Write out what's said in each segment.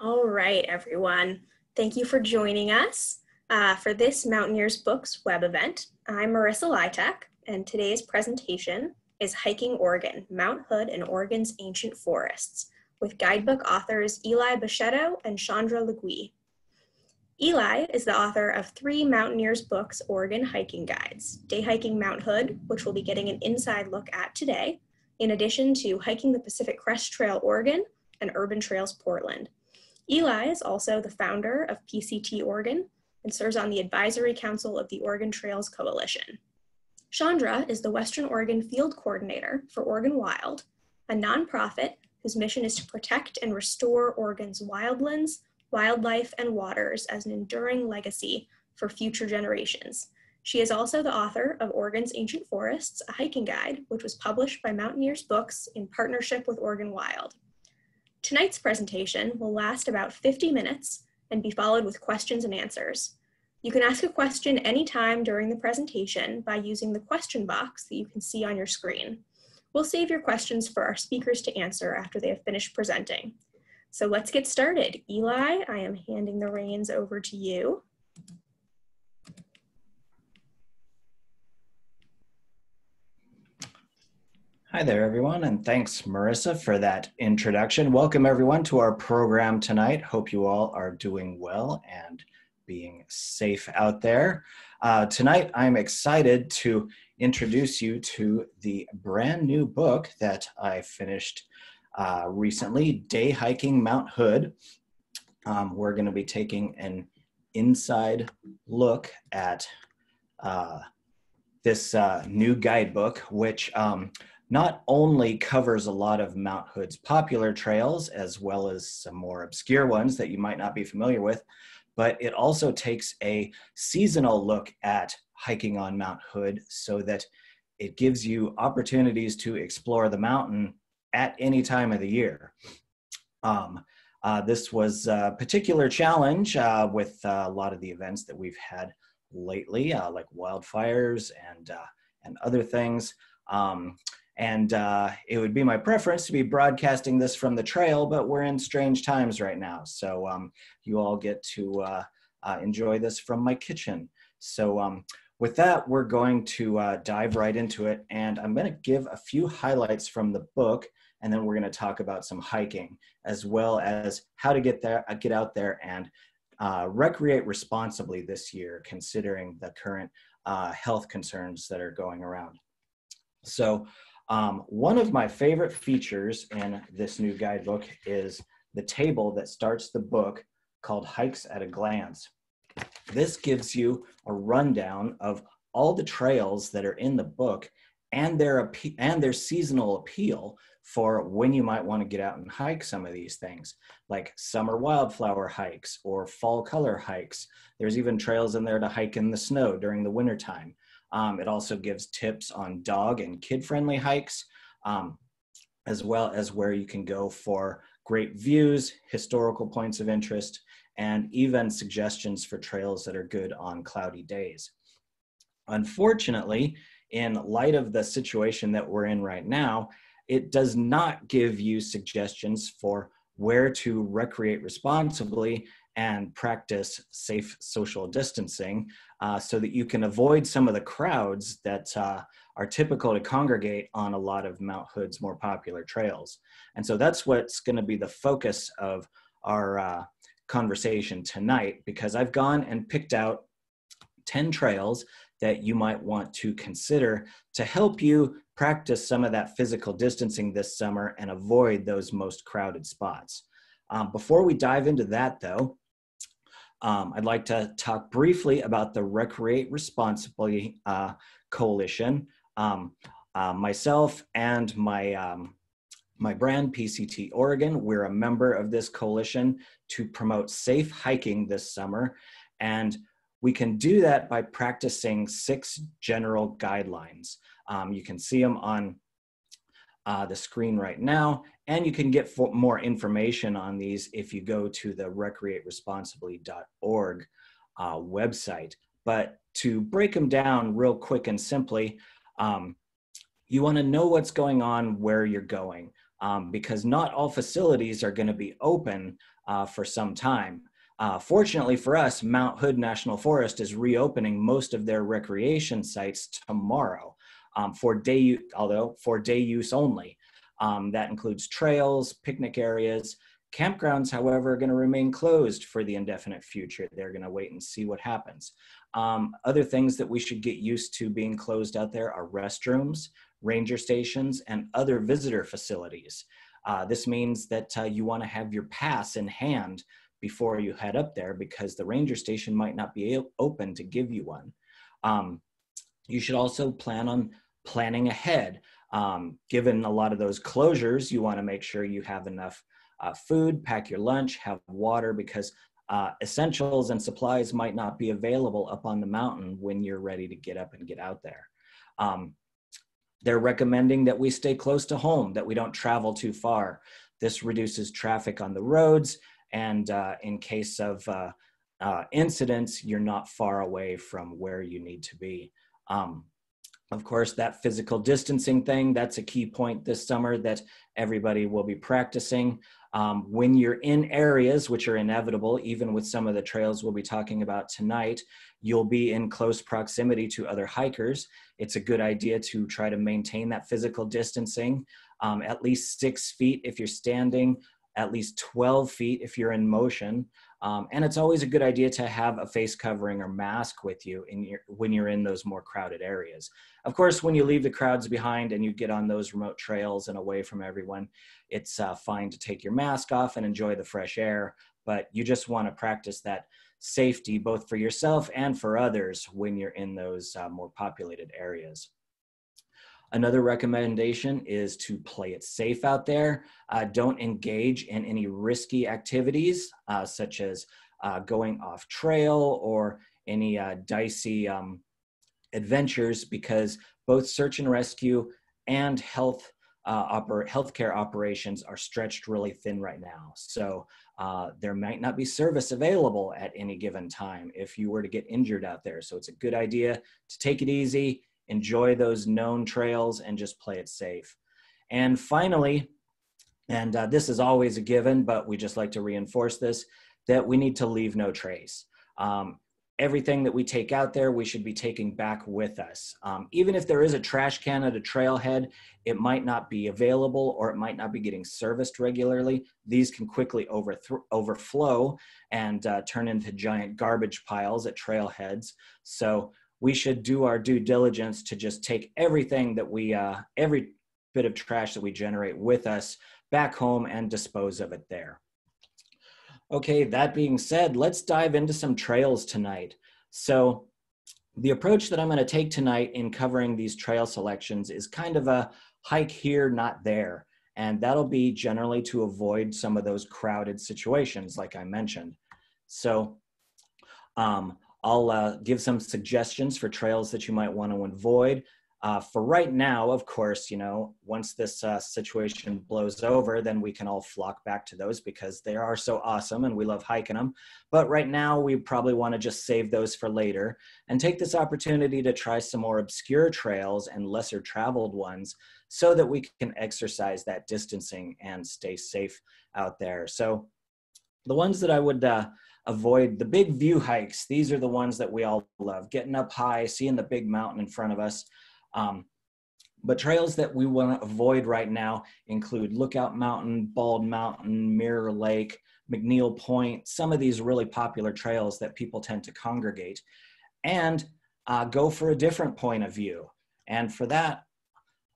All right, everyone. Thank you for joining us uh, for this Mountaineers Books web event. I'm Marissa Litek, and today's presentation is Hiking Oregon, Mount Hood and Oregon's Ancient Forests, with guidebook authors Eli Boschetto and Chandra LeGue. Eli is the author of three Mountaineers Books Oregon hiking guides, Day Hiking Mount Hood, which we'll be getting an inside look at today, in addition to Hiking the Pacific Crest Trail Oregon and Urban Trails Portland. Eli is also the founder of PCT Oregon and serves on the advisory council of the Oregon Trails Coalition. Chandra is the Western Oregon Field Coordinator for Oregon Wild, a nonprofit whose mission is to protect and restore Oregon's wildlands, wildlife, and waters as an enduring legacy for future generations. She is also the author of Oregon's Ancient Forests, a hiking guide, which was published by Mountaineers Books in partnership with Oregon Wild. Tonight's presentation will last about 50 minutes and be followed with questions and answers. You can ask a question anytime during the presentation by using the question box that you can see on your screen. We'll save your questions for our speakers to answer after they have finished presenting. So let's get started. Eli, I am handing the reins over to you. Hi there, everyone, and thanks, Marissa, for that introduction. Welcome, everyone, to our program tonight. Hope you all are doing well and being safe out there. Uh, tonight, I'm excited to introduce you to the brand new book that I finished uh, recently, Day Hiking Mount Hood. Um, we're going to be taking an inside look at uh, this uh, new guidebook, which um, not only covers a lot of Mount Hood's popular trails, as well as some more obscure ones that you might not be familiar with, but it also takes a seasonal look at hiking on Mount Hood so that it gives you opportunities to explore the mountain at any time of the year. Um, uh, this was a particular challenge uh, with uh, a lot of the events that we've had lately, uh, like wildfires and uh, and other things. Um, and uh, it would be my preference to be broadcasting this from the trail, but we're in strange times right now. So um, you all get to uh, uh, enjoy this from my kitchen. So um, with that, we're going to uh, dive right into it. And I'm going to give a few highlights from the book, and then we're going to talk about some hiking, as well as how to get there, uh, get out there and uh, recreate responsibly this year, considering the current health concerns that are going around. So um, one of my favorite features in this new guidebook is the table that starts the book called Hikes at a Glance. This gives you a rundown of all the trails that are in the book and their and their seasonal appeal for when you might want to get out and hike some of these things like summer wildflower hikes or fall color hikes there's even trails in there to hike in the snow during the wintertime um, it also gives tips on dog and kid friendly hikes, um, as well as where you can go for great views, historical points of interest, and even suggestions for trails that are good on cloudy days. Unfortunately, in light of the situation that we're in right now, it does not give you suggestions for where to recreate responsibly and practice safe social distancing uh, so that you can avoid some of the crowds that uh, are typical to congregate on a lot of Mount Hood's more popular trails. And so that's what's going to be the focus of our uh, conversation tonight because I've gone and picked out 10 trails that you might want to consider to help you practice some of that physical distancing this summer and avoid those most crowded spots. Um, before we dive into that, though, um, I'd like to talk briefly about the Recreate Responsibly uh, Coalition. Um, uh, myself and my um, my brand PCT Oregon, we're a member of this coalition to promote safe hiking this summer, and we can do that by practicing six general guidelines. Um, you can see them on uh, the screen right now, and you can get more information on these if you go to the recreateresponsibly.org uh, website. But to break them down real quick and simply, um, you want to know what's going on where you're going. um, because not all facilities are going to be open uh, for some time. Uh, fortunately for us, Mount Hood National Forest is reopening most of their recreation sites tomorrow um, for day, although for day use only. Um, that includes trails, picnic areas. Campgrounds, however, are going to remain closed for the indefinite future. They're going to wait and see what happens. Um, other things that we should get used to being closed out there are restrooms, ranger stations, and other visitor facilities. Uh, this means that uh, you want to have your pass in hand before you head up there because the ranger station might not be open to give you one. Um, you should also plan on planning ahead. Um, given a lot of those closures, you want to make sure you have enough uh, food, pack your lunch, have water because uh, essentials and supplies might not be available up on the mountain when you're ready to get up and get out there. Um, they're recommending that we stay close to home, that we don't travel too far. This reduces traffic on the roads, and uh, in case of uh, uh, incidents, you're not far away from where you need to be. Um, of course, that physical distancing thing, that's a key point this summer that everybody will be practicing. Um, when you're in areas which are inevitable, even with some of the trails we'll be talking about tonight, you'll be in close proximity to other hikers. It's a good idea to try to maintain that physical distancing, um, at least six feet if you're standing, at least 12 feet if you're in motion. Um, and it's always a good idea to have a face covering or mask with you in your, when you're in those more crowded areas. Of course, when you leave the crowds behind and you get on those remote trails and away from everyone, it's uh, fine to take your mask off and enjoy the fresh air, but you just want to practice that safety both for yourself and for others when you're in those uh, more populated areas. Another recommendation is to play it safe out there. Uh, don't engage in any risky activities, uh, such as uh, going off trail or any uh, dicey um, adventures, because both search and rescue and health uh, oper- healthcare operations are stretched really thin right now. So uh, there might not be service available at any given time if you were to get injured out there. So it's a good idea to take it easy enjoy those known trails and just play it safe. And finally, and uh, this is always a given, but we just like to reinforce this, that we need to leave no trace. Um, everything that we take out there, we should be taking back with us. Um, even if there is a trash can at a trailhead, it might not be available or it might not be getting serviced regularly. These can quickly overflow and uh, turn into giant garbage piles at trailheads. So we should do our due diligence to just take everything that we, uh, every bit of trash that we generate with us back home and dispose of it there. Okay, that being said, let's dive into some trails tonight. So the approach that I'm gonna take tonight in covering these trail selections is kind of a hike here, not there. And that'll be generally to avoid some of those crowded situations like I mentioned. So um, I'll uh, give some suggestions for trails that you might want to avoid. Uh, for right now, of course, you know, once this uh, situation blows over, then we can all flock back to those because they are so awesome and we love hiking them. But right now, we probably want to just save those for later and take this opportunity to try some more obscure trails and lesser traveled ones so that we can exercise that distancing and stay safe out there. So, the ones that I would uh, avoid the big view hikes. These are the ones that we all love, getting up high, seeing the big mountain in front of us. Um, but trails that we want to avoid right now include Lookout Mountain, Bald Mountain, Mirror Lake, McNeil Point, some of these really popular trails that people tend to congregate. And uh, go for a different point of view. And for that,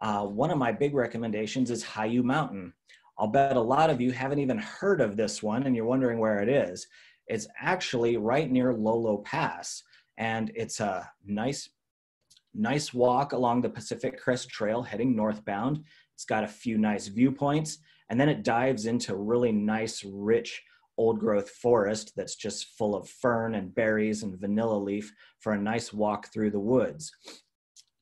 uh, one of my big recommendations is Hiyu Mountain. I'll bet a lot of you haven't even heard of this one and you're wondering where it is. It's actually right near Lolo Pass, and it's a nice, nice walk along the Pacific Crest Trail heading northbound. It's got a few nice viewpoints, and then it dives into really nice, rich old growth forest that's just full of fern and berries and vanilla leaf for a nice walk through the woods.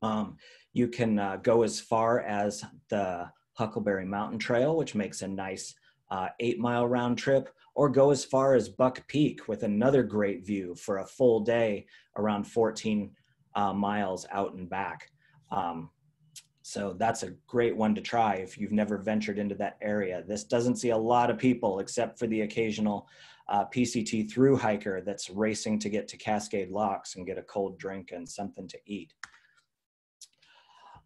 Um, you can uh, go as far as the Huckleberry Mountain Trail, which makes a nice uh, eight mile round trip, or go as far as Buck Peak with another great view for a full day around 14 uh, miles out and back. Um, So that's a great one to try if you've never ventured into that area. This doesn't see a lot of people except for the occasional uh, PCT through hiker that's racing to get to Cascade Locks and get a cold drink and something to eat.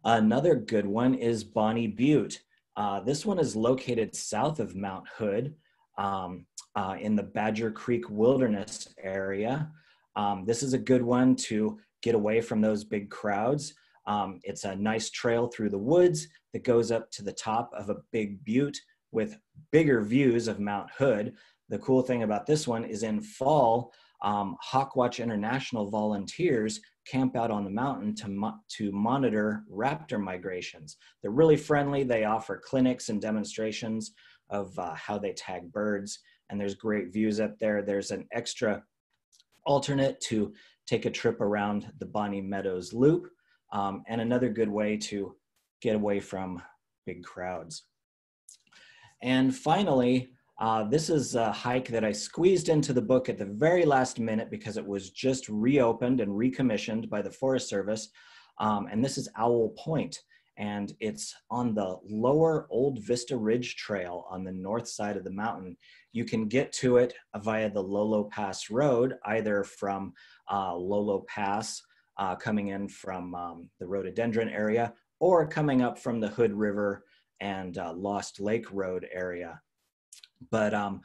Another good one is Bonnie Butte. Uh, this one is located south of Mount Hood um, uh, in the Badger Creek Wilderness area. Um, this is a good one to get away from those big crowds. Um, it's a nice trail through the woods that goes up to the top of a big butte with bigger views of Mount Hood. The cool thing about this one is in fall, um, Hawkwatch International volunteers camp out on the mountain to, mo to monitor raptor migrations. They're really friendly. They offer clinics and demonstrations of uh, how they tag birds, and there's great views up there. There's an extra alternate to take a trip around the Bonnie Meadows Loop, um, and another good way to get away from big crowds. And finally, uh, this is a hike that I squeezed into the book at the very last minute because it was just reopened and recommissioned by the Forest Service. Um, and this is Owl Point, and it's on the lower Old Vista Ridge Trail on the north side of the mountain. You can get to it via the Lolo Pass Road, either from uh, Lolo Pass uh, coming in from um, the rhododendron area or coming up from the Hood River and uh, Lost Lake Road area. But um,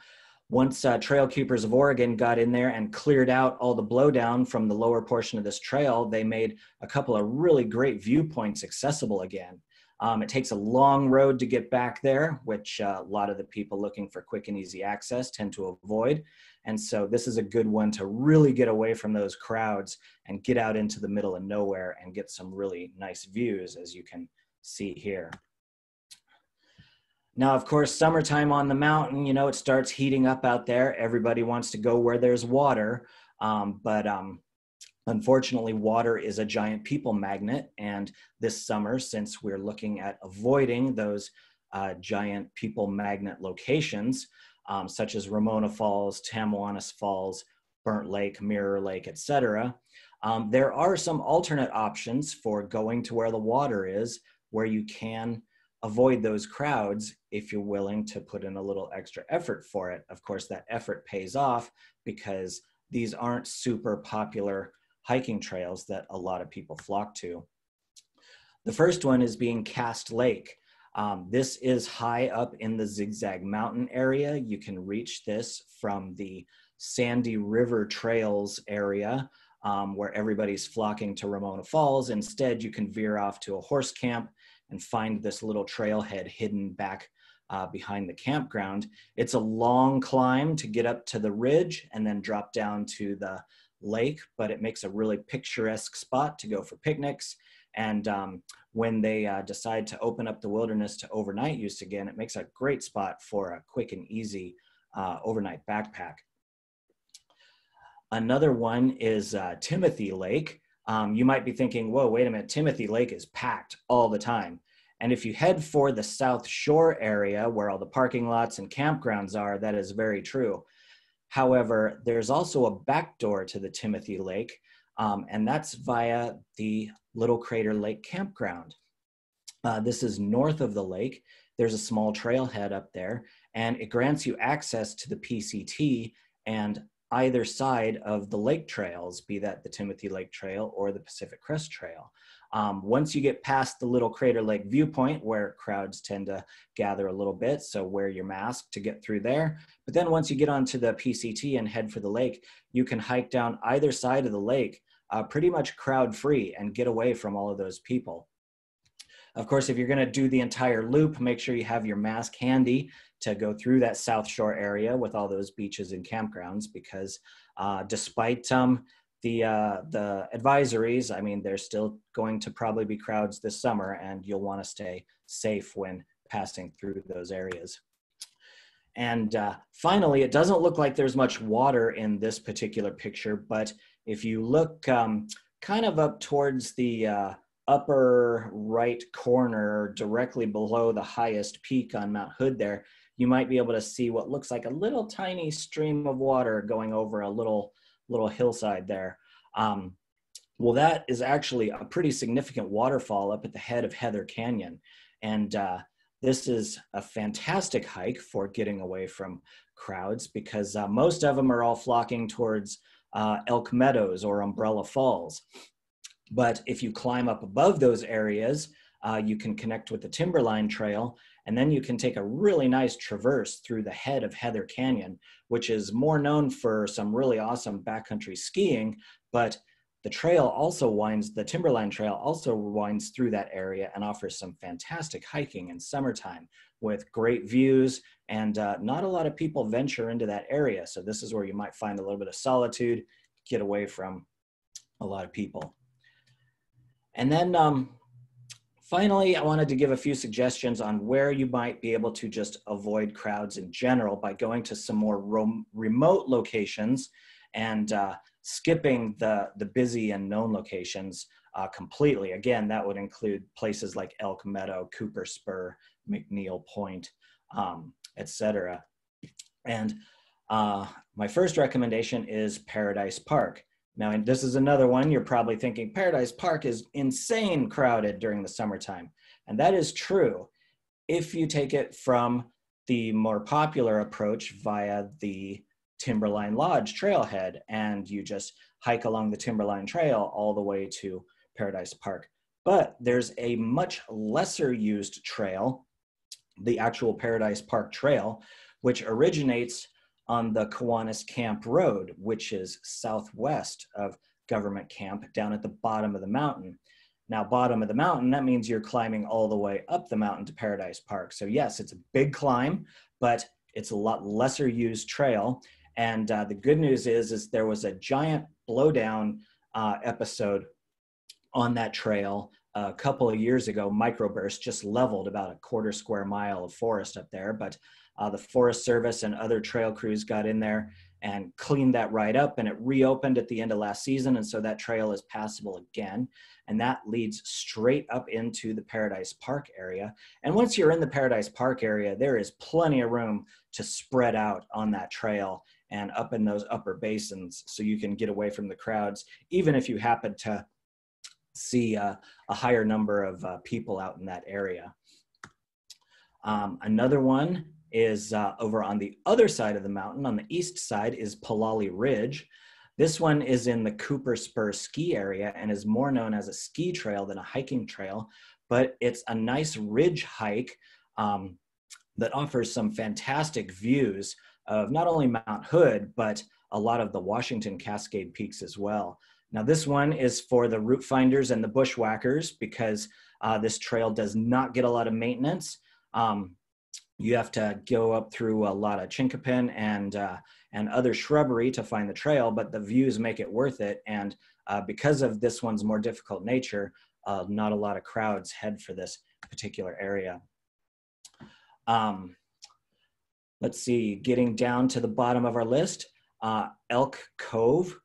once uh, Trail Keepers of Oregon got in there and cleared out all the blowdown from the lower portion of this trail, they made a couple of really great viewpoints accessible again. Um, it takes a long road to get back there, which uh, a lot of the people looking for quick and easy access tend to avoid. And so this is a good one to really get away from those crowds and get out into the middle of nowhere and get some really nice views as you can see here. Now, of course, summertime on the mountain, you know, it starts heating up out there. Everybody wants to go where there's water. Um, but um, unfortunately, water is a giant people magnet. And this summer, since we're looking at avoiding those uh, giant people magnet locations, um, such as Ramona Falls, Tamanawas Falls, Burnt Lake, Mirror Lake, etc., um, there are some alternate options for going to where the water is, where you can avoid those crowds if you're willing to put in a little extra effort for it. Of course, that effort pays off because these aren't super popular hiking trails that a lot of people flock to. The first one is being Cast Lake. Um, this is high up in the Zigzag Mountain area. You can reach this from the Sandy River Trails area um, where everybody's flocking to Ramona Falls. Instead, you can veer off to a horse camp and find this little trailhead hidden back uh, behind the campground. It's a long climb to get up to the ridge and then drop down to the lake, but it makes a really picturesque spot to go for picnics. And um, when they uh, decide to open up the wilderness to overnight use again, it makes a great spot for a quick and easy uh, overnight backpack. Another one is uh, Timothy Lake um, you might be thinking, whoa, wait a minute, Timothy Lake is packed all the time. And if you head for the South Shore area where all the parking lots and campgrounds are, that is very true. However, there's also a back door to the Timothy Lake, um, and that's via the Little Crater Lake Campground. Uh, this is north of the lake. There's a small trailhead up there, and it grants you access to the PCT and either side of the lake trails, be that the Timothy Lake Trail or the Pacific Crest Trail. Um, once you get past the Little Crater Lake viewpoint, where crowds tend to gather a little bit, so wear your mask to get through there. But then once you get onto the PCT and head for the lake, you can hike down either side of the lake uh, pretty much crowd free and get away from all of those people. Of course, if you're going to do the entire loop, make sure you have your mask handy to go through that South Shore area with all those beaches and campgrounds because uh, despite um, the, uh, the advisories, I mean, there's still going to probably be crowds this summer and you'll want to stay safe when passing through those areas. And uh, finally, it doesn't look like there's much water in this particular picture, but if you look um, kind of up towards the uh, upper right corner, directly below the highest peak on Mount Hood there, you might be able to see what looks like a little tiny stream of water going over a little little hillside there. Um, Well, that is actually a pretty significant waterfall up at the head of Heather Canyon. And uh, this is a fantastic hike for getting away from crowds because uh, most of them are all flocking towards uh, Elk Meadows or Umbrella Falls. But if you climb up above those areas, uh, you can connect with the Timberline Trail, and then you can take a really nice traverse through the head of Heather Canyon, which is more known for some really awesome backcountry skiing, but the trail also winds, the Timberline Trail also winds through that area and offers some fantastic hiking in summertime with great views. And uh, not a lot of people venture into that area. So this is where you might find a little bit of solitude, get away from a lot of people. And then um, finally, I wanted to give a few suggestions on where you might be able to just avoid crowds in general by going to some more remote locations and uh, skipping the, the busy and known locations uh, completely. Again, that would include places like Elk Meadow, Cooper Spur, McNeil Point, um, etc. And uh, my first recommendation is Paradise Park. Now, this is another one you're probably thinking Paradise Park is insane crowded during the summertime. And that is true if you take it from the more popular approach via the Timberline Lodge trailhead and you just hike along the Timberline Trail all the way to Paradise Park. But there's a much lesser used trail, the actual Paradise Park Trail, which originates on the Kiwanis Camp Road, which is southwest of Government Camp down at the bottom of the mountain. Now, bottom of the mountain, that means you're climbing all the way up the mountain to Paradise Park. So, yes, it's a big climb, but it's a lot lesser used trail. And uh, the good news is, is there was a giant blowdown uh, episode on that trail a couple of years ago. Microburst just leveled about a quarter square mile of forest up there, but uh, the Forest Service and other trail crews got in there and cleaned that right up, and it reopened at the end of last season, and so that trail is passable again, and that leads straight up into the Paradise Park area. And once you're in the Paradise Park area, there is plenty of room to spread out on that trail and up in those upper basins so you can get away from the crowds, even if you happen to see uh, a higher number of uh, people out in that area. Um, another one is uh, over on the other side of the mountain, on the east side, is Polallie Ridge. This one is in the Cooper Spur ski area and is more known as a ski trail than a hiking trail, but it's a nice ridge hike um, that offers some fantastic views of not only Mount Hood, but a lot of the Washington Cascade peaks as well. Now, this one is for the route finders and the bushwhackers because uh, this trail does not get a lot of maintenance. Um, you have to go up through a lot of chinkapin and uh, and other shrubbery to find the trail, but the views make it worth it. And uh, because of this one's more difficult nature, uh, not a lot of crowds head for this particular area. Um, let's see, getting down to the bottom of our list, uh, Elk Cove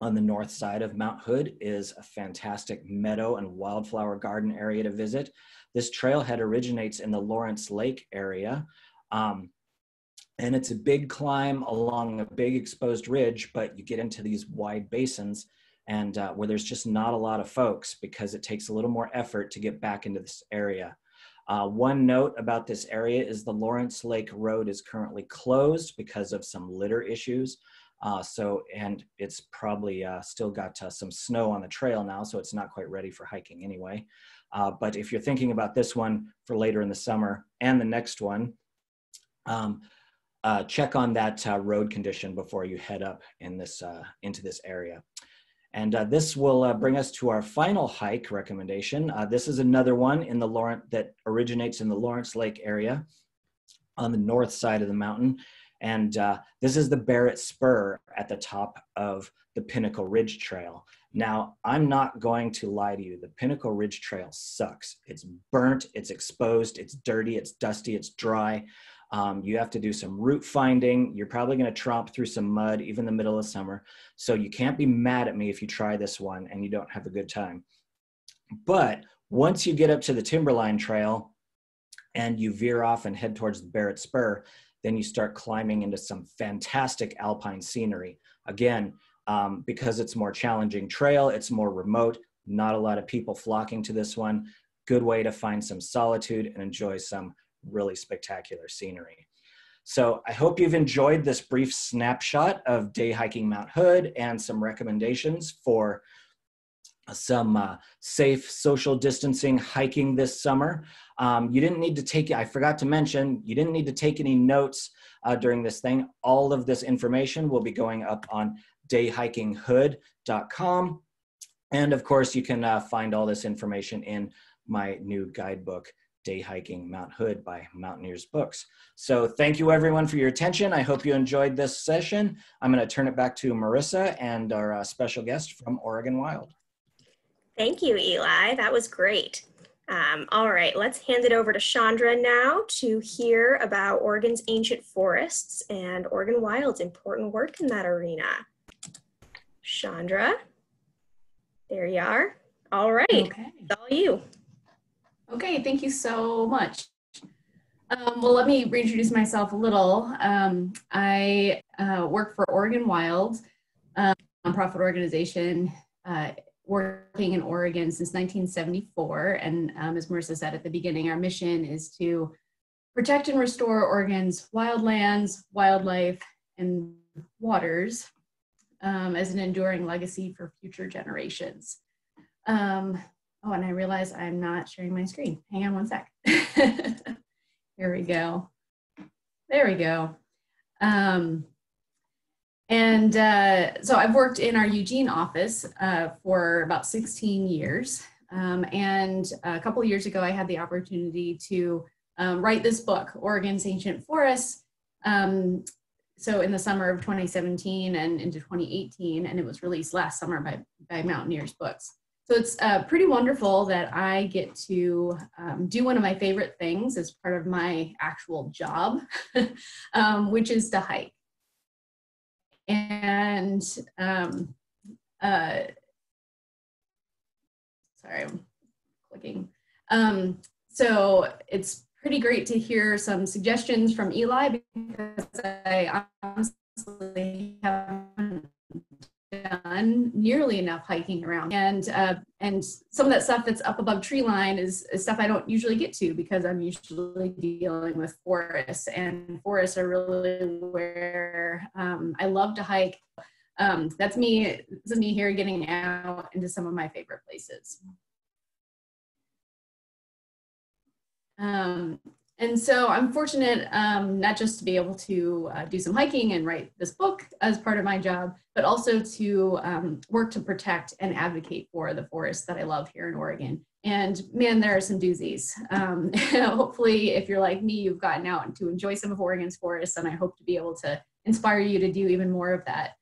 on the north side of Mount Hood is a fantastic meadow and wildflower garden area to visit. This trailhead originates in the Laurance Lake area. Um, and it's a big climb along a big exposed ridge, but you get into these wide basins and uh, where there's just not a lot of folks because it takes a little more effort to get back into this area. Uh, one note about this area is the Laurance Lake Road is currently closed because of some litter issues. Uh, so, and it's probably uh, still got uh, some snow on the trail now, so it's not quite ready for hiking anyway. Uh, but if you're thinking about this one for later in the summer and the next one, um, uh, check on that road condition before you head up in this, into this area. And uh, this will uh, bring us to our final hike recommendation. Uh, this is another one in the Laurance that originates in the Laurance Lake area on the north side of the mountain. And uh, this is the Barrett Spur at the top of the Pinnacle Ridge Trail. Now, I'm not going to lie to you. The Pinnacle Ridge Trail sucks. It's burnt, it's exposed, it's dirty, it's dusty, it's dry. Um, you have to do some route finding. You're probably going to tromp through some mud, even the middle of summer. So you can't be mad at me if you try this one and you don't have a good time. But once you get up to the Timberline Trail and you veer off and head towards the Barrett Spur, then you start climbing into some fantastic alpine scenery. Again, um, because it's more challenging trail, it's more remote, not a lot of people flocking to this one. Good way to find some solitude and enjoy some really spectacular scenery. So I hope you've enjoyed this brief snapshot of day hiking Mount Hood and some recommendations for some uh, safe social distancing hiking this summer. Um, you didn't need to take, I forgot to mention, you didn't need to take any notes uh, during this thing. All of this information will be going up on dayhikinghood.com. And of course, you can uh, find all this information in my new guidebook, Day Hiking Mount Hood by Mountaineers Books. So thank you everyone for your attention. I hope you enjoyed this session. I'm going to turn it back to Marissa and our uh, special guest from Oregon Wild. Thank you, Eli. That was great. Um, all right, let's hand it over to Chandra now to hear about Oregon's ancient forests and Oregon Wild's important work in that arena. Chandra, there you are. All right, okay. it's all you. Okay, thank you so much. Um, well, let me reintroduce myself a little. Um, I uh, work for Oregon Wild, a nonprofit organization uh, working in Oregon since 1974. And um, as Marissa said at the beginning, our mission is to protect and restore Oregon's wildlands, wildlife, and waters um, as an enduring legacy for future generations. Um, oh, and I realize I'm not sharing my screen. Hang on one sec. Here we go. There we go. Um, and uh, so I've worked in our Eugene office uh, for about 16 years. Um, and a couple years ago, I had the opportunity to um, write this book, Oregon's Ancient Forests. Um, so in the summer of 2017 and into 2018, and it was released last summer by, by Mountaineers Books. So it's uh, pretty wonderful that I get to um, do one of my favorite things as part of my actual job, um, which is to hike and um, uh, sorry, I'm clicking. Um, so it's pretty great to hear some suggestions from Eli because I honestly haven't done nearly enough hiking around and uh, and some of that stuff that's up above tree line is, is, stuff I don't usually get to because I'm usually dealing with forests and forests are really where um, I love to hike. Um, that's me. This is me here getting out into some of my favorite places. Um, and so I'm fortunate um, not just to be able to uh, do some hiking and write this book as part of my job, but also to um, work to protect and advocate for the forests that I love here in Oregon. And man, there are some doozies. Um, hopefully, if you're like me, you've gotten out to enjoy some of Oregon's forests, and I hope to be able to inspire you to do even more of that.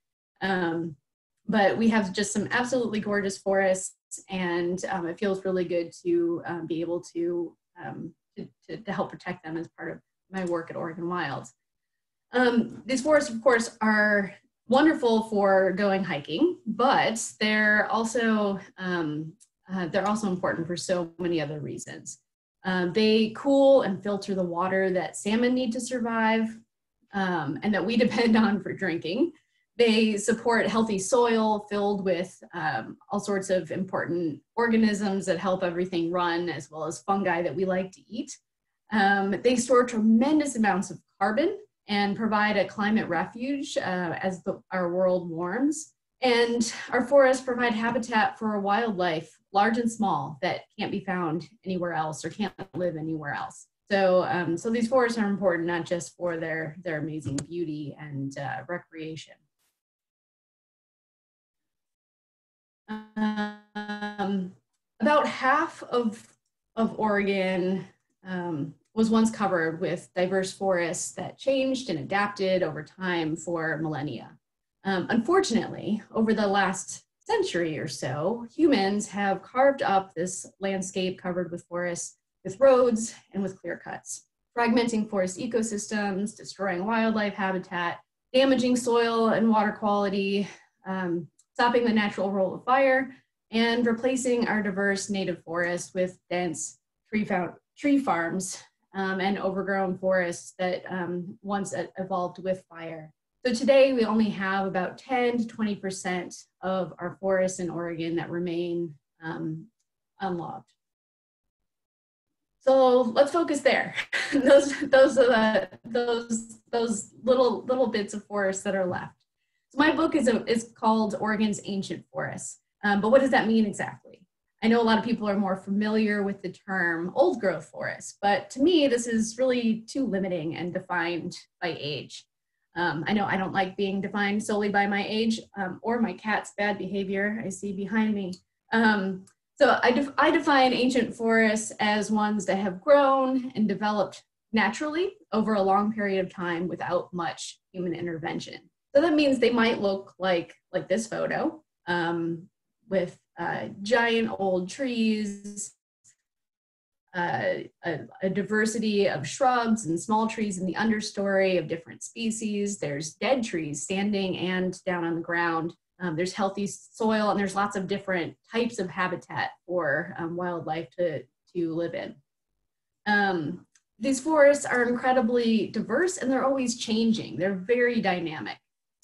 Um, but we have just some absolutely gorgeous forests, and um, it feels really good to um, be able to um, to, to, help protect them as part of my work at Oregon Wilds. Um, these forests, of course, are wonderful for going hiking, but they're also um, uh, they're also important for so many other reasons. Um, they cool and filter the water that salmon need to survive um, and that we depend on for drinking. They support healthy soil filled with um, all sorts of important organisms that help everything run, as well as fungi that we like to eat. Um, they store tremendous amounts of carbon and provide a climate refuge uh, as the, our world warms. And our forests provide habitat for wildlife, large and small, that can't be found anywhere else or can't live anywhere else. So, um, so these forests are important not just for their, their amazing beauty and uh, recreation, Um, about half of, of Oregon um, was once covered with diverse forests that changed and adapted over time for millennia. Um, unfortunately, over the last century or so, humans have carved up this landscape covered with forests with roads and with clear cuts, fragmenting forest ecosystems, destroying wildlife habitat, damaging soil and water quality, um, stopping the natural roll of fire, and replacing our diverse native forests with dense tree, tree farms um, and overgrown forests that um, once evolved with fire. So today we only have about 10 to 20% of our forests in Oregon that remain um, unlogged. So let's focus there. those those are the those those little little bits of forest that are left. So my book is a, is called Oregon's Ancient Forests. Um, but what does that mean exactly? I know a lot of people are more familiar with the term old growth forest, but to me, this is really too limiting and defined by age. Um, I know I don't like being defined solely by my age um, or my cat's bad behavior I see behind me. Um, so I, def I define ancient forests as ones that have grown and developed naturally over a long period of time without much human intervention. So that means they might look like, like this photo um, with uh, giant old trees, uh, a, a, diversity of shrubs and small trees in the understory of different species. There's dead trees standing and down on the ground. Um, there's healthy soil and there's lots of different types of habitat for um, wildlife to, to live in. Um, these forests are incredibly diverse and they're always changing. They're very dynamic.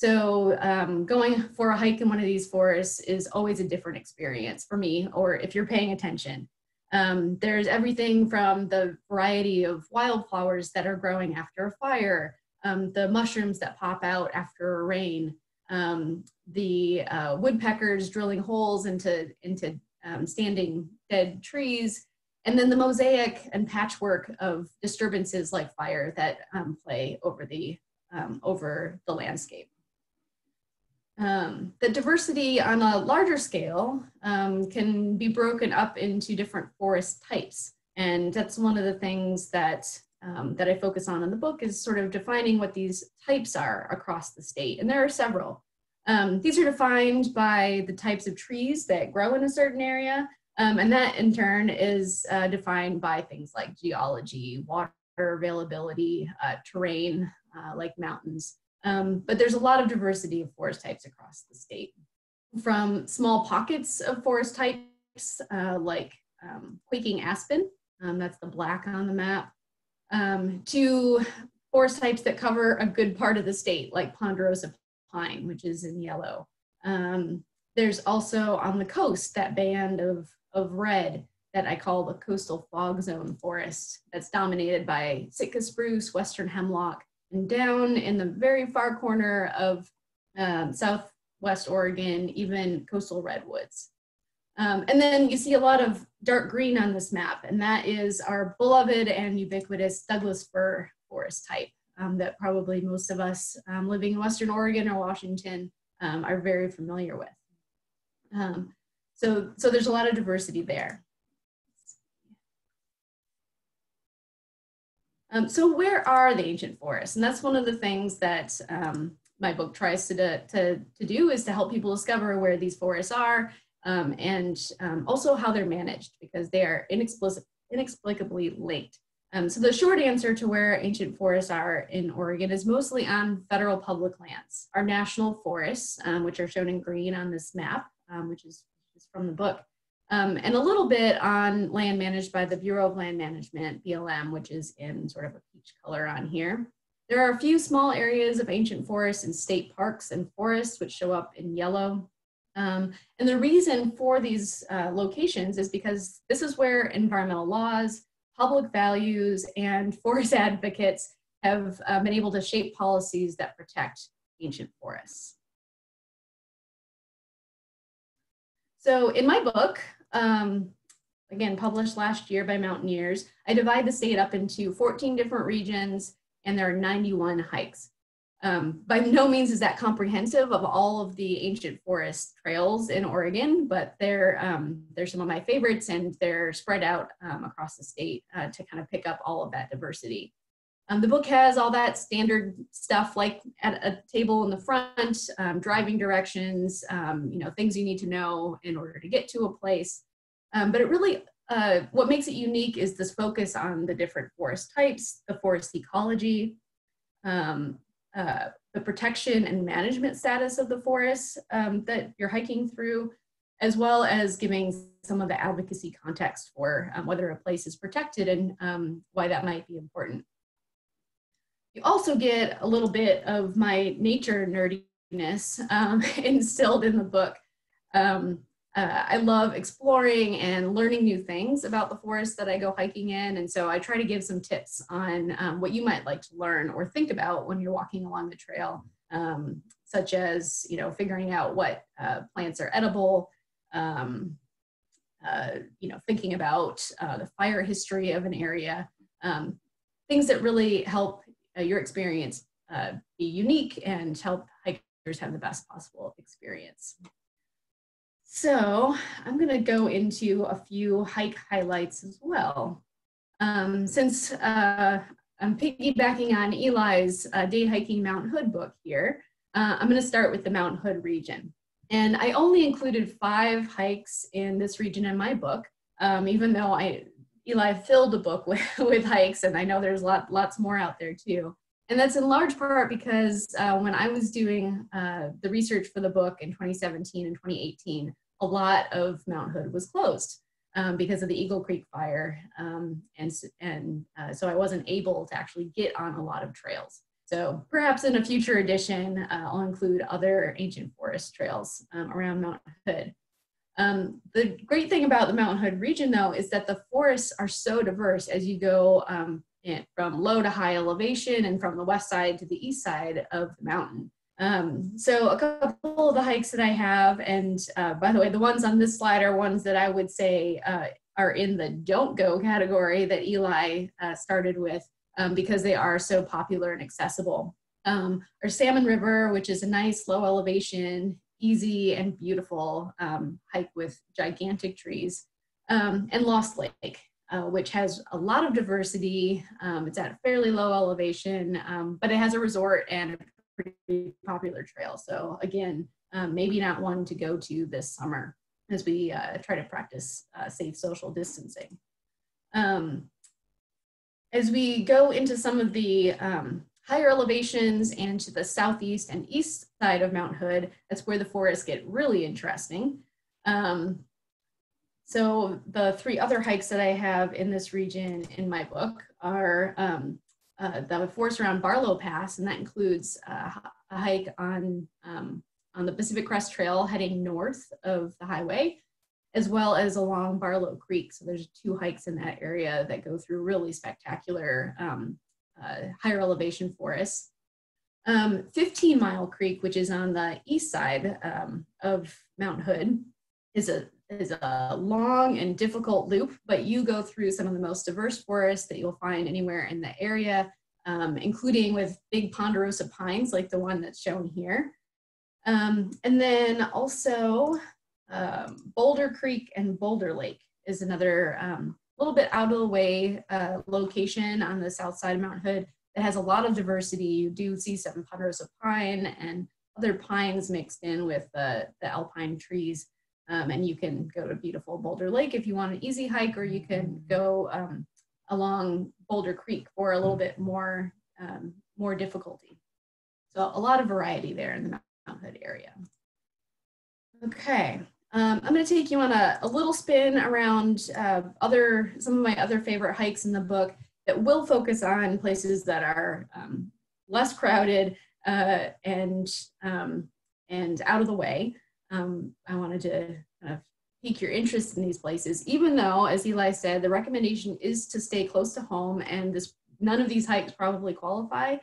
So um, going for a hike in one of these forests is always a different experience for me, or if you're paying attention. Um, there's everything from the variety of wildflowers that are growing after a fire, um, the mushrooms that pop out after a rain, um, the uh, woodpeckers drilling holes into, into um, standing dead trees, and then the mosaic and patchwork of disturbances like fire that um, play over the, over the landscape. Um, the diversity on a larger scale um, can be broken up into different forest types. And that's one of the things that, um, that I focus on in the book is sort of defining what these types are across the state. And there are several. Um, these are defined by the types of trees that grow in a certain area. Um, and that in turn is uh, defined by things like geology, water availability, uh, terrain, uh, like mountains. Um, but there's a lot of diversity of forest types across the state. From small pockets of forest types, uh, like um, quaking aspen, um, that's the black on the map, um, to forest types that cover a good part of the state, like ponderosa pine, which is in yellow. Um, there's also on the coast that band of, of red that I call the coastal fog zone forest that's dominated by Sitka spruce, western hemlock, and down in the very far corner of um, southwest Oregon, even coastal redwoods. Um, and then you see a lot of dark green on this map, and that is our beloved and ubiquitous Douglas fir forest type um, that probably most of us um, living in Western Oregon or Washington um, are very familiar with. Um, so, so there's a lot of diversity there. Um, so where are the ancient forests? And that's one of the things that um, my book tries to, to, to do is to help people discover where these forests are um, and um, also how they're managed because they are inexplicably linked. Um, so the short answer to where ancient forests are in Oregon is mostly on federal public lands. Our national forests, um, which are shown in green on this map, which is, is from the book, um, and a little bit on land managed by the Bureau of Land Management, BLM, which is in sort of a peach color on here. There are a few small areas of ancient forests and state parks and forests, which show up in yellow. Um, and the reason for these uh, locations is because this is where environmental laws, public values, and forest advocates have uh, been able to shape policies that protect ancient forests. So in my book, um, again, published last year by Mountaineers, I divide the state up into 14 different regions and there are 91 hikes. Um, by no means is that comprehensive of all of the ancient forest trails in Oregon, but they're, um, they're some of my favorites and they're spread out um, across the state uh, to kind of pick up all of that diversity. Um, the book has all that standard stuff like at a table in the front, um, driving directions, um, you know, things you need to know in order to get to a place. Um, but it really, uh, what makes it unique is this focus on the different forest types, the forest ecology, um, uh, the protection and management status of the forests um, that you're hiking through, as well as giving some of the advocacy context for whether a place is protected and why that might be important. You also get a little bit of my nature nerdiness um, instilled in the book. Um, uh, I love exploring and learning new things about the forest that I go hiking in. And so I try to give some tips on um, what you might like to learn or think about when you're walking along the trail, um, such as, you know, figuring out what uh, plants are edible, um, uh, you know, thinking about uh, the fire history of an area, um, things that really help uh, your experience uh, be unique and help hikers have the best possible experience. So I'm going to go into a few hike highlights as well. Um, since uh, I'm piggybacking on Eli's uh, Day Hiking Mount Hood book here, uh, I'm going to start with the Mount Hood region. And I only included five hikes in this region in my book, um, even though I Eli filled the book with, with hikes, and I know there's lot, lots more out there too. And that's in large part because uh, when I was doing uh, the research for the book in 2017 and 2018, a lot of Mount Hood was closed um, because of the Eagle Creek fire. Um, and and uh, so I wasn't able to actually get on a lot of trails. So perhaps in a future edition, uh, I'll include other ancient forest trails um, around Mount Hood. Um, the great thing about the Mountain Hood region, though, is that the forests are so diverse as you go um, in, from low to high elevation and from the west side to the east side of the mountain. Um, so a couple of the hikes that I have, and uh, by the way, the ones on this slide are ones that I would say uh, are in the don't go category that Eli uh, started with um, because they are so popular and accessible. Um, our Salmon River, which is a nice low elevation, easy and beautiful um, hike with gigantic trees, um, and Lost Lake, uh, which has a lot of diversity. Um, it's at a fairly low elevation, um, but it has a resort and a pretty popular trail. So again, um, maybe not one to go to this summer as we uh, try to practice uh, safe social distancing. Um, as we go into some of the um, higher elevations and to the southeast and east side of Mount Hood, that's where the forests get really interesting. Um, so the three other hikes that I have in this region in my book are um, uh, the forest around Barlow Pass, and that includes uh, a hike on, um, on the Pacific Crest Trail heading north of the highway, as well as along Barlow Creek. So there's two hikes in that area that go through really spectacular um, uh, higher elevation forests. Um, 15 Mile Creek, which is on the east side um, of Mount Hood, is a is a long and difficult loop, but you go through some of the most diverse forests that you'll find anywhere in the area, um, including with big ponderosa pines like the one that's shown here. Um, and then also um, Boulder Creek and Boulder Lake is another um, little bit out of the way uh, location on the south side of Mount Hood that has a lot of diversity. You do see some ponderosa pine and other pines mixed in with the, the alpine trees. Um, and you can go to beautiful Boulder Lake if you want an easy hike, or you can go um, along Boulder Creek for a little bit more, um, more difficulty. So a lot of variety there in the Mount Hood area. Okay, um, I'm going to take you on a, a little spin around uh, other some of my other favorite hikes in the book that will focus on places that are um, less crowded uh, and um, and out of the way um, I wanted to kind of pique your interest in these places, even though, as Eli said, the recommendation is to stay close to home and this none of these hikes probably qualify.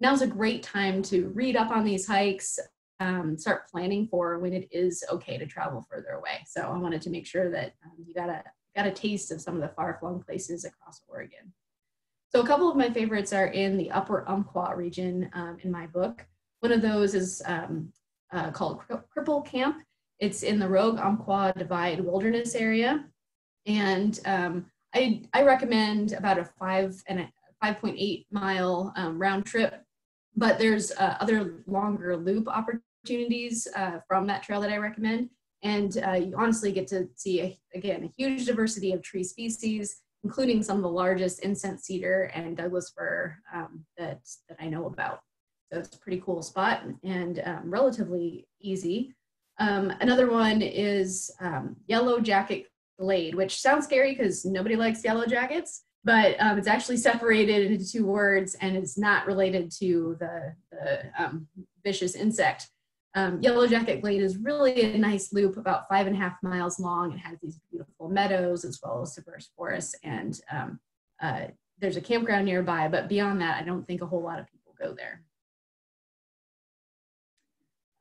Now's a great time to read up on these hikes, um, start planning for when it is okay to travel further away. So I wanted to make sure that um, you got a got a taste of some of the far-flung places across Oregon. So a couple of my favorites are in the Upper Umpqua region um, in my book. One of those is um, uh, called Cripple Camp. It's in the Rogue Umpqua Divide Wilderness area. And um, I, I recommend about a five and a 5.8 mile um, round trip, but there's uh, other longer loop opportunities uh, from that trail that I recommend. And uh, you honestly get to see, a, again, a huge diversity of tree species, including some of the largest incense cedar and Douglas fir um, that, that I know about. So it's a pretty cool spot and um, relatively easy. Um, another one is um, Yellow Jacket Glade, which sounds scary because nobody likes yellow jackets. but um, it's actually separated into two words and it's not related to the, the um, vicious insect. Um, Yellow Jacket Glade is really a nice loop, about five and a half miles long. It has these beautiful meadows as well as diverse forests, and um, uh, there's a campground nearby. But beyond that, I don't think a whole lot of people go there.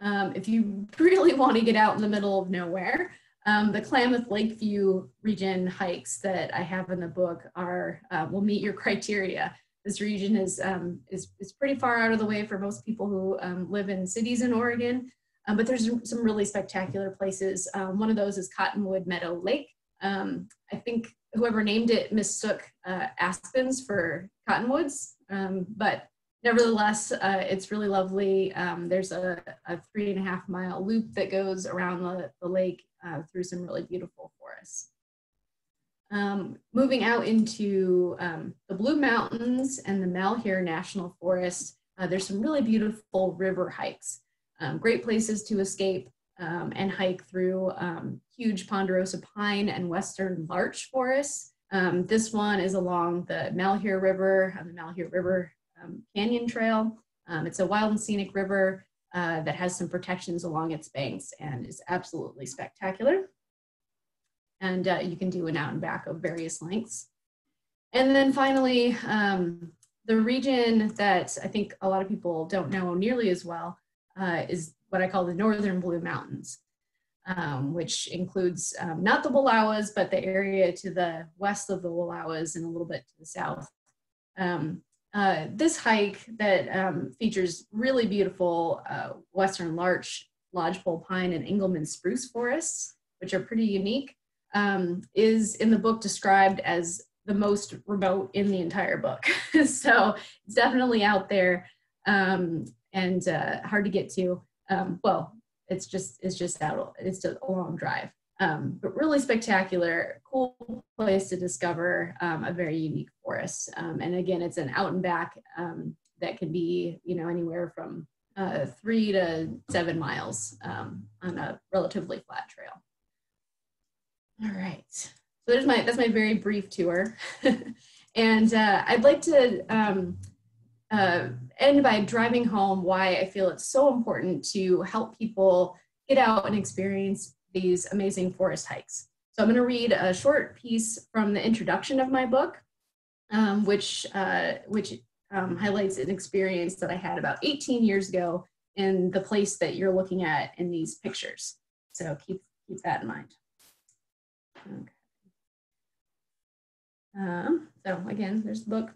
Um, if you really want to get out in the middle of nowhere, um, the Klamath Lakeview region hikes that I have in the book are uh, will meet your criteria. This region is, um, is, is pretty far out of the way for most people who um, live in cities in Oregon, um, but there's some really spectacular places. Um, one of those is Cottonwood Meadow Lake. Um, I think whoever named it mistook uh, aspens for cottonwoods, but nevertheless, uh, it's really lovely. there's a, a, three and a half mile loop that goes around the, the lake uh, through some really beautiful forests. Um, moving out into um, the Blue Mountains and the Malheur National Forest, uh, there's some really beautiful river hikes. Um, great places to escape um, and hike through um, huge ponderosa pine and western larch forests. Um, this one is along the Malheur River, on the Malheur River Canyon Trail. it's a wild and scenic river uh, that has some protections along its banks and is absolutely spectacular. And uh, you can do an out and back of various lengths. And then finally, um, the region that I think a lot of people don't know nearly as well uh, is what I call the Northern Blue Mountains, um, which includes um, not the Wallowas, but the area to the west of the Wallowas and a little bit to the south. Um, uh, this hike that um, features really beautiful uh, western larch, lodgepole pine, and Engelmann spruce forests, which are pretty unique, um, is in the book described as the most remote in the entire book. so it's definitely out there um, and uh, hard to get to. Um, well, it's just it's just out. It's a long drive um, but really spectacular, cool place to discover um, a very unique forest. Um, and again, it's an out and back um, that can be, you know, anywhere from uh, three to seven miles on a relatively flat trail. All right, so there's my that's my very brief tour, and uh, I'd like to um, uh, end by driving home why I feel it's so important to help people get out and experience these amazing forest hikes. So I'm going to read a short piece from the introduction of my book, um, which, uh, which um, highlights an experience that I had about 18 years ago in the place that you're looking at in these pictures. So keep, keep that in mind. Okay. Um, so again, there's the book.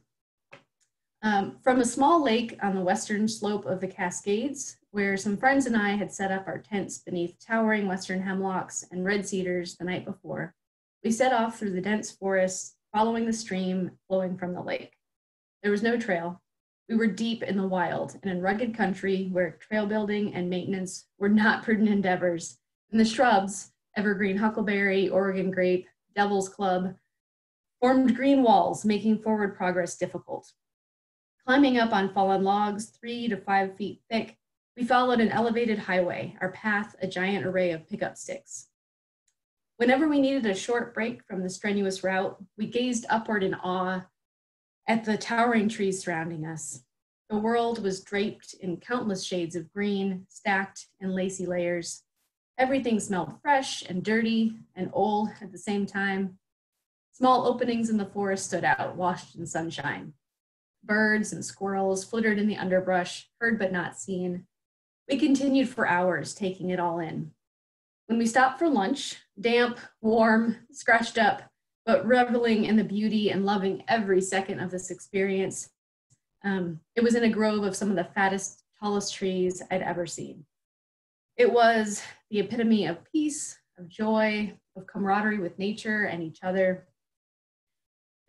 Um, from a small lake on the western slope of the Cascades, where some friends and I had set up our tents beneath towering western hemlocks and red cedars the night before, we set off through the dense forest, following the stream flowing from the lake. There was no trail. We were deep in the wild and in rugged country where trail building and maintenance were not prudent endeavors, and the shrubs, evergreen huckleberry, Oregon grape, devil's club, formed green walls, making forward progress difficult. Climbing up on fallen logs, three to five feet thick, we followed an elevated highway, our path a giant array of pickup sticks. Whenever we needed a short break from the strenuous route, we gazed upward in awe at the towering trees surrounding us. The world was draped in countless shades of green, stacked in lacy layers. Everything smelled fresh and dirty and old at the same time. Small openings in the forest stood out, washed in sunshine. Birds and squirrels flittered in the underbrush, heard but not seen. We continued for hours, taking it all in. When we stopped for lunch, damp, warm, scratched up, but reveling in the beauty and loving every second of this experience, um, it was in a grove of some of the fattest, tallest trees I'd ever seen. It was the epitome of peace, of joy, of camaraderie with nature and each other,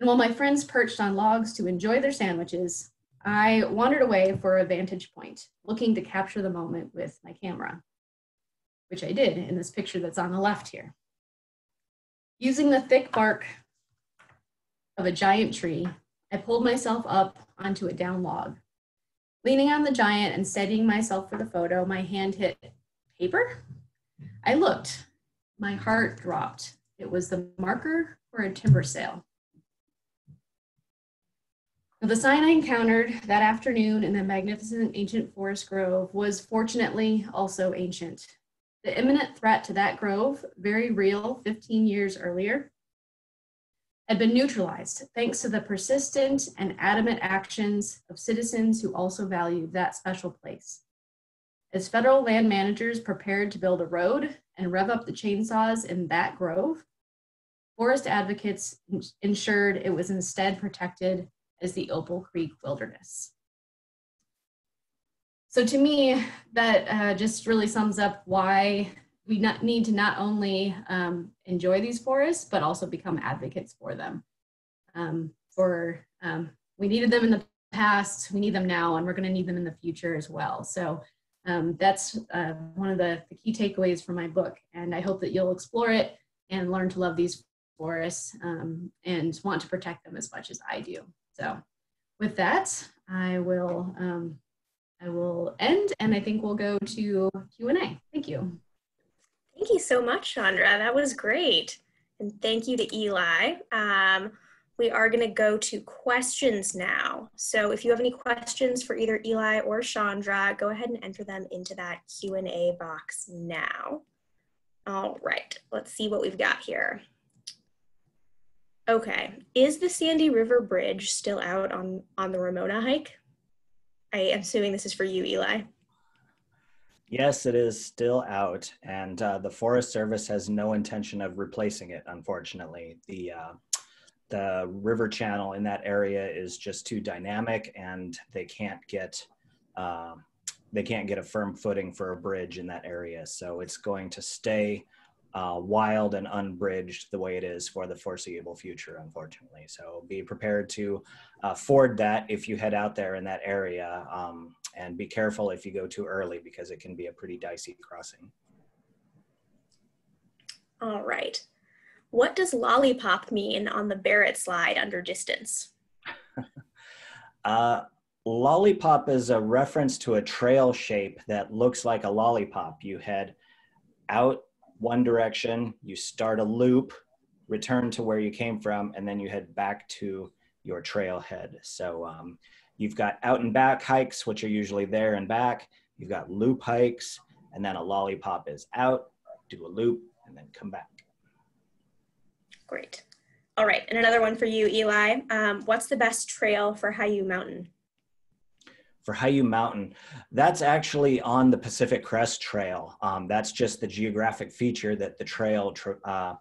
and while my friends perched on logs to enjoy their sandwiches, I wandered away for a vantage point, looking to capture the moment with my camera, which I did in this picture that's on the left here. Using the thick bark of a giant tree, I pulled myself up onto a down log. Leaning on the giant and steadying myself for the photo, my hand hit paper. I looked. My heart dropped. It was the marker for a timber sale. The sign I encountered that afternoon in the magnificent ancient forest grove was fortunately also ancient. The imminent threat to that grove, very real 15 years earlier, had been neutralized thanks to the persistent and adamant actions of citizens who also valued that special place. As federal land managers prepared to build a road and rev up the chainsaws in that grove, forest advocates ensured it was instead protected as the Opal Creek Wilderness. So to me, that uh, just really sums up why we need to not only um, enjoy these forests, but also become advocates for them. Um, for um, we needed them in the past, we need them now, and we're going to need them in the future as well. So um, that's uh, one of the, the, key takeaways from my book, and I hope that you'll explore it and learn to love these forests um, and want to protect them as much as I do. So with that, I will um, I will end, and I think we'll go to Q and A. Thank you. Thank you so much, Chandra. That was great, and thank you to Eli. We are going to go to questions now. So if you have any questions for either Eli or Chandra, go ahead and enter them into that Q&A box now. All right, let's see what we've got here. Okay, is the Sandy River Bridge still out on, on the Ramona hike? I am assuming this is for you, Eli. Yes, it is still out, and uh, the Forest Service has no intention of replacing it. Unfortunately, the uh, the river channel in that area is just too dynamic, and they can't get uh, they can't get a firm footing for a bridge in that area. So it's going to stay uh, wild and unbridged the way it is for the foreseeable future, unfortunately. So be prepared to uh, ford that if you head out there in that area, um, and be careful if you go too early because it can be a pretty dicey crossing. All right. What does lollipop mean on the Barrett slide under distance? uh, lollipop is a reference to a trail shape that looks like a lollipop. You head out one direction, you start a loop, return to where you came from, and then you head back to your trailhead. So um, you've got out and back hikes, which are usually there and back. You've got loop hikes, and then a lollipop is out, do a loop, and then come back. Great. All right, and another one for you, Eli. Um, what's the best trail for Hiyu Mountain? for Hiyu Mountain, that's actually on the Pacific Crest Trail. Um, that's just the geographic feature that the trail uh,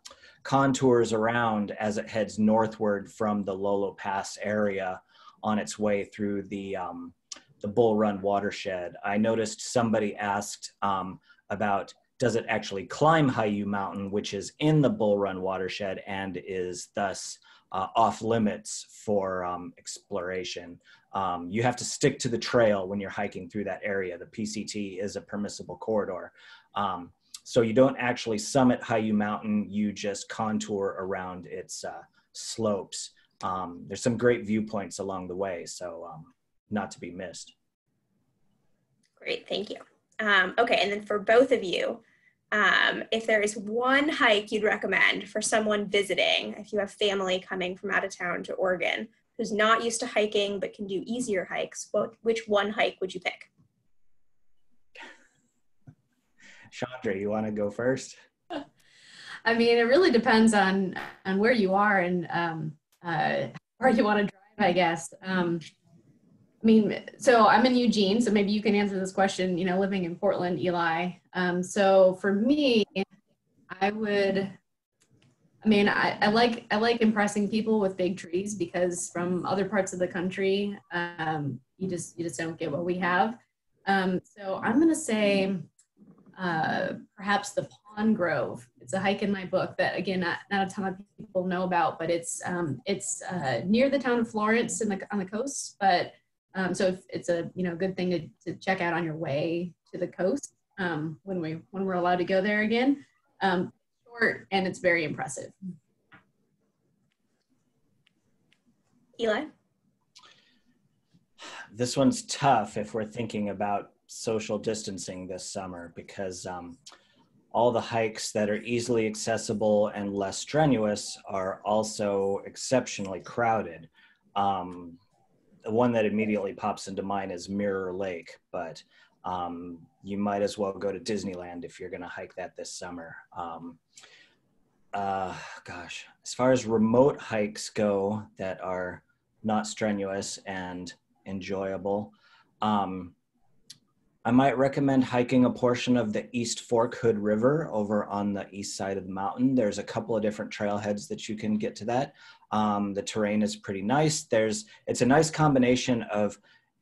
contours around as it heads northward from the Lolo Pass area on its way through the um, the Bull Run watershed. I noticed somebody asked um, about does it actually climb Hiyu Mountain, which is in the Bull Run watershed and is thus uh, off limits for um, exploration. Um, you have to stick to the trail when you're hiking through that area. The PCT is a permissible corridor. Um, so you don't actually summit Hiyu Mountain, you just contour around its uh, slopes. Um, there's some great viewpoints along the way, so um, not to be missed. Great, thank you. Um, okay, and then for both of you, um, if there is one hike you'd recommend for someone visiting, if you have family coming from out of town to Oregon who's not used to hiking but can do easier hikes, what, which one hike would you pick? Chandra, you want to go first? I mean, it really depends on on where you are and um, uh, where you want to drive, I guess. Um, I mean, so I'm in Eugene, so maybe you can answer this question, you know, living in Portland, Eli. Um, so for me, I would, I mean, I, I, like I like impressing people with big trees because from other parts of the country, um, you just you just don't get what we have. Um, so I'm gonna say uh, perhaps the Pawn Grove. It's a hike in my book that again not, not a ton of people know about, but it's um, it's uh, near the town of Florence in the on the coast, but um, so it's a you know good thing to, to check out on your way to the coast um, when we when we're allowed to go there again. Um, short and it's very impressive. Eli, this one's tough if we're thinking about social distancing this summer because um, all the hikes that are easily accessible and less strenuous are also exceptionally crowded. Um, the one that immediately pops into mind is Mirror Lake, but um, you might as well go to Disneyland if you're going to hike that this summer. Um, uh, gosh, as far as remote hikes go that are not strenuous and enjoyable, um, I might recommend hiking a portion of the East Fork Hood River over on the east side of the mountain. There's a couple of different trailheads that you can get to that. Um, the terrain is pretty nice. There's it's a nice combination of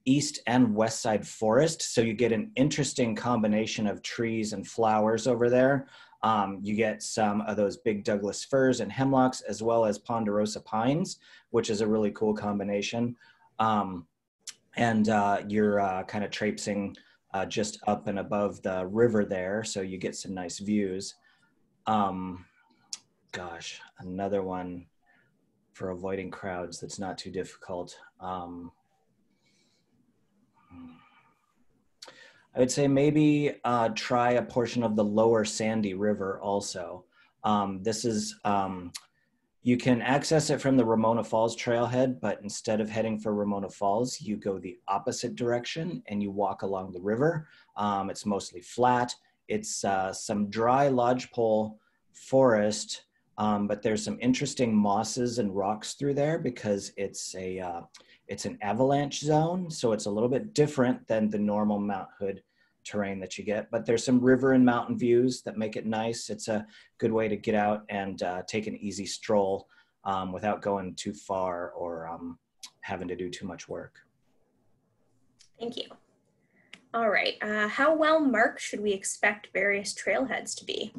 east and west side forest, so you get an interesting combination of trees and flowers over there. Um, you get some of those big Douglas firs and hemlocks, as well as ponderosa pines, which is a really cool combination. Um, and uh, you're uh, kind of traipsing uh, just up and above the river there, so you get some nice views. Um, gosh, another one for avoiding crowds that's not too difficult. Um, I would say maybe uh, try a portion of the lower Sandy River also. Um, this is um, you can access it from the Ramona Falls trailhead, but instead of heading for Ramona Falls, you go the opposite direction and you walk along the river. Um, it's mostly flat. It's uh, some dry lodgepole forest, um, but there's some interesting mosses and rocks through there because it's a uh, it's an avalanche zone, so it's a little bit different than the normal Mount Hood terrain that you get. But there's some river and mountain views that make it nice. It's a good way to get out and uh, take an easy stroll um, without going too far or um, having to do too much work. Thank you. All right, uh, how well marked should we expect various trailheads to be?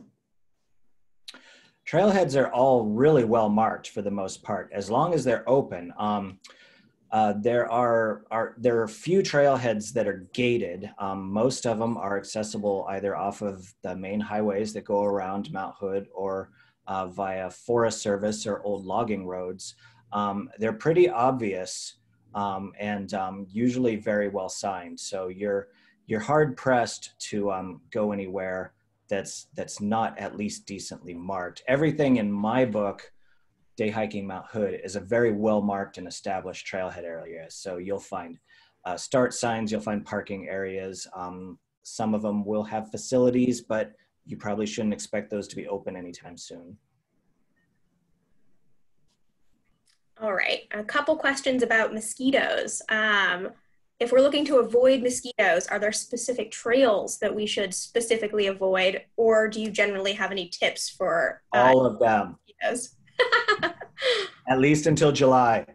Trailheads are all really well marked for the most part, as long as they're open. Um, uh, there are, are there are few trailheads that are gated. Um, most of them are accessible either off of the main highways that go around Mount Hood or uh, via Forest Service or old logging roads. Um, they're pretty obvious um, and um, usually very well signed. So you're you're hard pressed to um, go anywhere that's that's not at least decently marked. Everything in my book day hiking Mount Hood is a very well marked and established trailhead area. So you'll find uh, start signs, you'll find parking areas. Um, some of them will have facilities, but you probably shouldn't expect those to be open anytime soon. All right, a couple questions about mosquitoes. Um, if we're looking to avoid mosquitoes, are there specific trails that we should specifically avoid, or do you generally have any tips for uh, all of them? Mosquitoes? At least until July.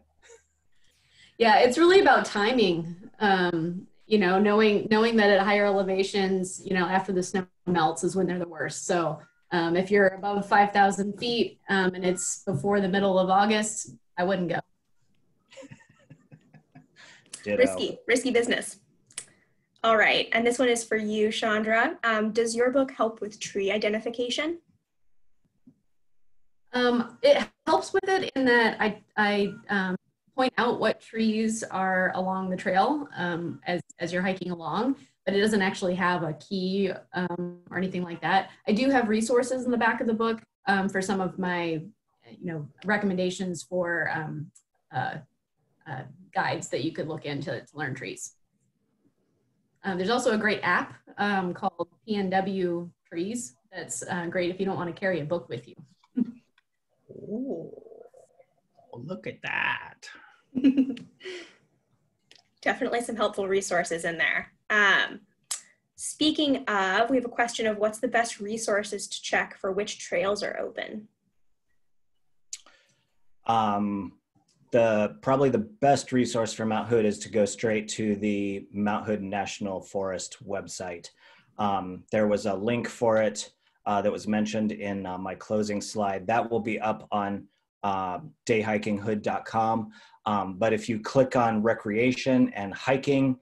Yeah, it's really about timing. Um, you know, knowing knowing that at higher elevations, you know, after the snow melts is when they're the worst. So um, if you're above 5,000 feet um, and it's before the middle of August, I wouldn't go. Risky, risky business. All right, and this one is for you, Chandra. Um, does your book help with tree identification? Um, it helps with it in that I, I um, point out what trees are along the trail um, as, as you're hiking along, but it doesn't actually have a key um, or anything like that. I do have resources in the back of the book um, for some of my you know, recommendations for um, uh, uh, guides that you could look into to learn trees. Um, there's also a great app um, called PNW Trees that's uh, great if you don't want to carry a book with you. Oh, look at that. Definitely some helpful resources in there. Um, speaking of, we have a question of what's the best resources to check for which trails are open? Um, the probably the best resource for Mount Hood is to go straight to the Mount Hood National Forest website. Um, there was a link for it uh, that was mentioned in uh, my closing slide. That will be up on uh, dayhikinghood.com. Um, but if you click on recreation and hiking,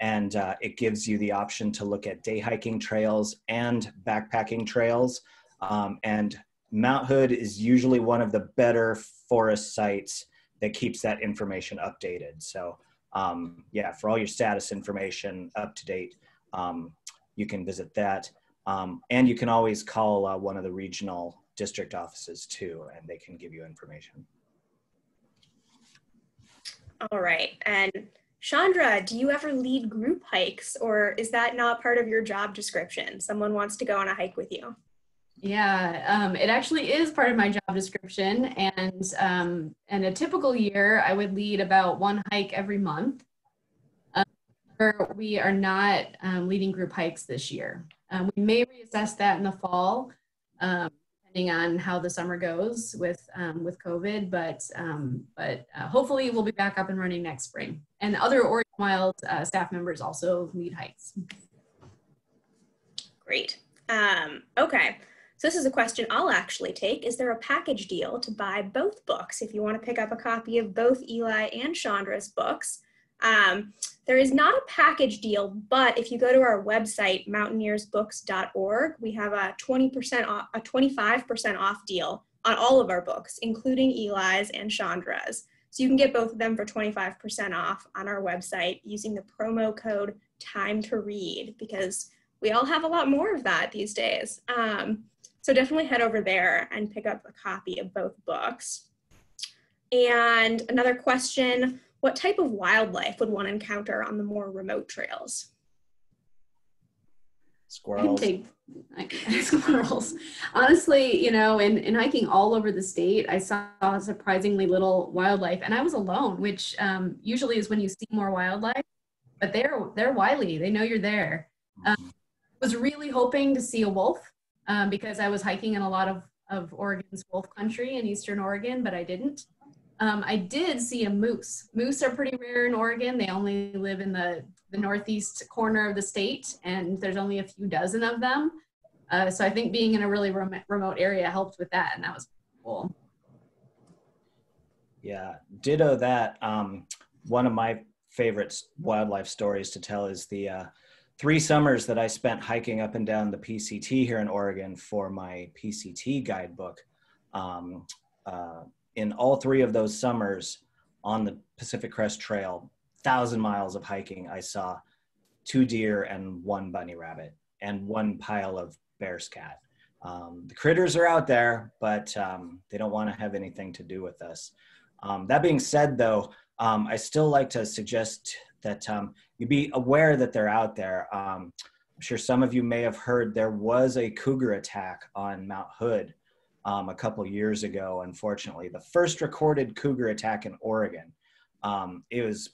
and uh, it gives you the option to look at day hiking trails and backpacking trails. Um, and Mount Hood is usually one of the better forest sites that keeps that information updated. So um, yeah, for all your status information up to date, um, you can visit that. Um, and you can always call uh, one of the regional district offices too, and they can give you information. All right. And Chandra, do you ever lead group hikes or is that not part of your job description? Someone wants to go on a hike with you. Yeah, um, it actually is part of my job description. And um, in a typical year, I would lead about one hike every month. Um, we are not um, leading group hikes this year. Um, we may reassess that in the fall, um, depending on how the summer goes with with COVID. But but uh, hopefully, we'll be back up and running next spring. And other Oregon Wild uh, staff members also lead hikes. Great. okay. So this is a question I'll actually take. Is there a package deal to buy both books if you want to pick up a copy of both Eli and Chandra's books? Um, there is not a package deal, but if you go to our website, mountaineersbooks.org, we have a 20% off, a 25% off deal on all of our books, including Eli's and Chandra's. So you can get both of them for 25% off on our website using the promo code time to read because we all have a lot more of that these days. Um, so definitely head over there and pick up a copy of both books. And another question, what type of wildlife would one encounter on the more remote trails? Squirrels. Take, squirrels. Honestly, you know, in, in hiking all over the state, I saw surprisingly little wildlife and I was alone, which um, usually is when you see more wildlife, but they're, they're wily. They know you're there. Um, was really hoping to see a wolf um, because I was hiking in a lot of, of Oregon's wolf country in Eastern Oregon, but I didn't. Um, I did see a moose. Moose are pretty rare in Oregon. They only live in the, the northeast corner of the state, and there's only a few dozen of them. Uh, so I think being in a really rem- remote area helped with that, and that was cool. Yeah, ditto that. Um, one of my favorite wildlife stories to tell is the uh, three summers that I spent hiking up and down the PCT here in Oregon for my PCT guidebook. Um, uh, in all three of those summers on the Pacific Crest Trail, thousand miles of hiking, I saw two deer and one bunny rabbit and one pile of bear scat. Um, the critters are out there, but um, they don't want to have anything to do with us. Um, that being said, though, um, I still like to suggest that um, you be aware that they're out there. Um, I'm sure some of you may have heard there was a cougar attack on Mount Hood um, a couple years ago, unfortunately. The first recorded cougar attack in Oregon. Um, it was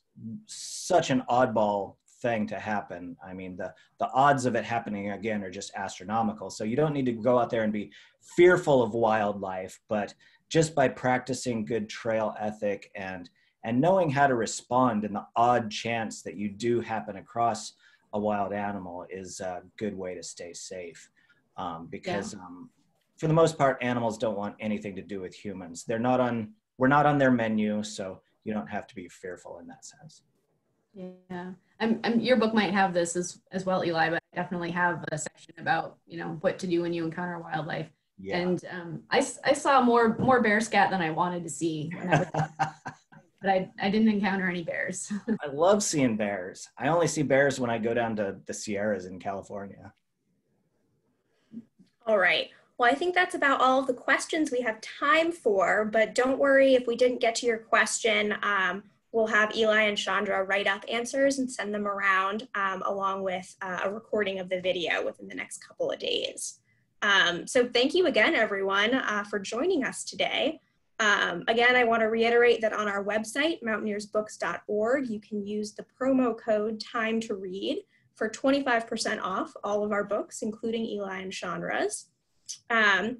such an oddball thing to happen. I mean, the, the odds of it happening again are just astronomical. So you don't need to go out there and be fearful of wildlife, but just by practicing good trail ethic and and knowing how to respond in the odd chance that you do happen across a wild animal is a good way to stay safe um, because yeah. um, for the most part animals don't want anything to do with humans they're not on we're not on their menu so you don't have to be fearful in that sense yeah I'm, I'm, your book might have this as, as well eli but I definitely have a section about you know what to do when you encounter wildlife yeah. and um, I, I saw more more bear scat than i wanted to see but I, I didn't encounter any bears. I love seeing bears. I only see bears when I go down to the Sierras in California. All right. Well, I think that's about all of the questions we have time for, but don't worry if we didn't get to your question. Um, we'll have Eli and Chandra write up answers and send them around um, along with uh, a recording of the video within the next couple of days. Um, so thank you again, everyone, uh, for joining us today. Um, again, I want to reiterate that on our website, mountaineersbooks.org, you can use the promo code time to read for 25% off all of our books, including Eli and Chandra's. Um,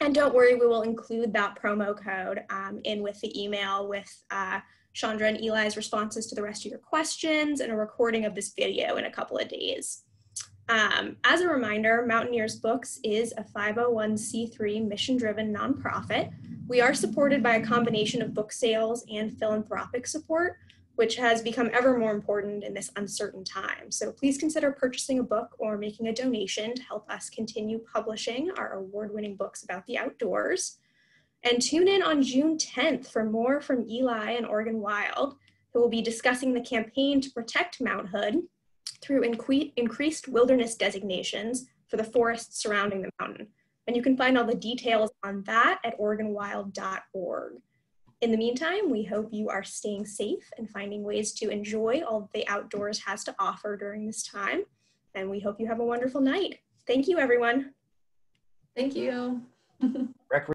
and don't worry, we will include that promo code um, in with the email with uh, Chandra and Eli's responses to the rest of your questions and a recording of this video in a couple of days. Um, as a reminder, Mountaineers Books is a 501c3 mission driven nonprofit we are supported by a combination of book sales and philanthropic support, which has become ever more important in this uncertain time. So please consider purchasing a book or making a donation to help us continue publishing our award winning books about the outdoors. And tune in on June 10th for more from Eli and Oregon Wild, who will be discussing the campaign to protect Mount Hood through increased wilderness designations for the forests surrounding the mountain. And you can find all the details on that at OregonWild.org. In the meantime, we hope you are staying safe and finding ways to enjoy all the outdoors has to offer during this time. And we hope you have a wonderful night. Thank you, everyone. Thank you.